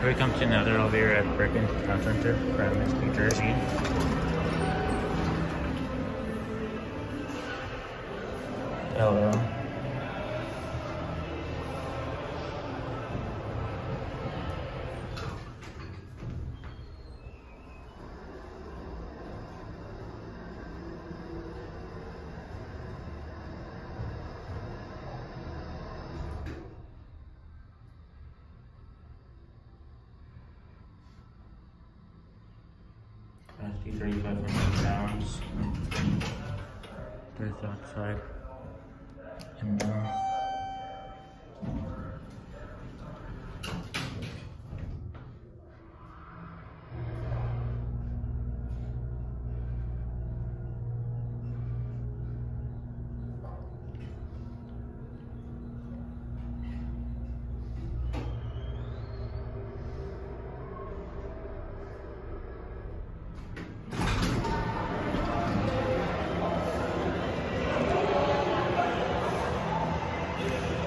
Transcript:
Here we come to another elevator at Bergen Town Center, Paramus, New Jersey. Hello. Capacity 3,500 pounds. There's outside. And uh, Yeah.